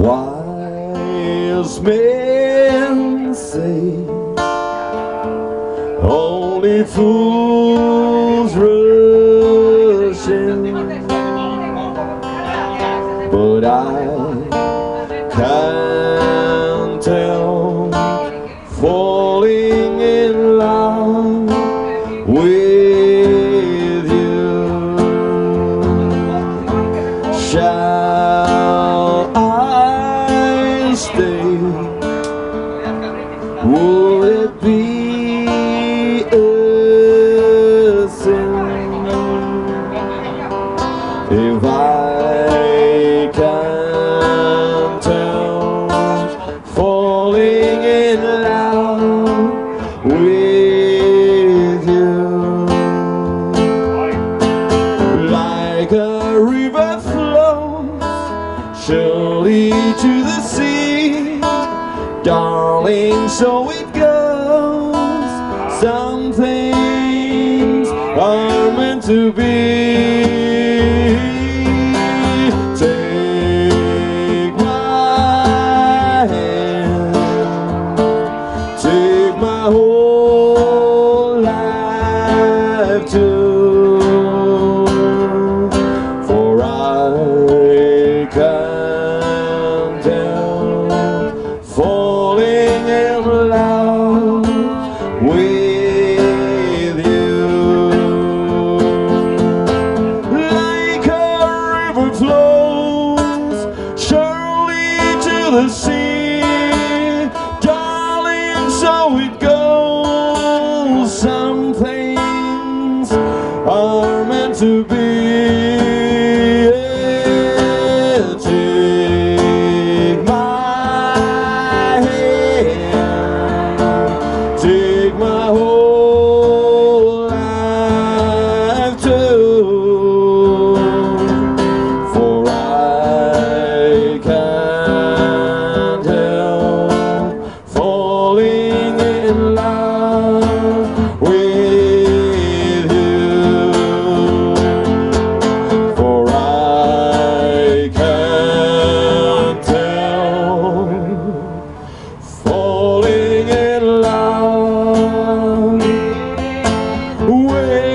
Most men say only fools rush in, but I can't tell falling in love with be a sin if I can't falling in love with you like a river flows surely to the sea. Darling so it goes to be. Take my hand. Take my whole life too for I can't the sea. Darling so it goes. Some things are meant to be away.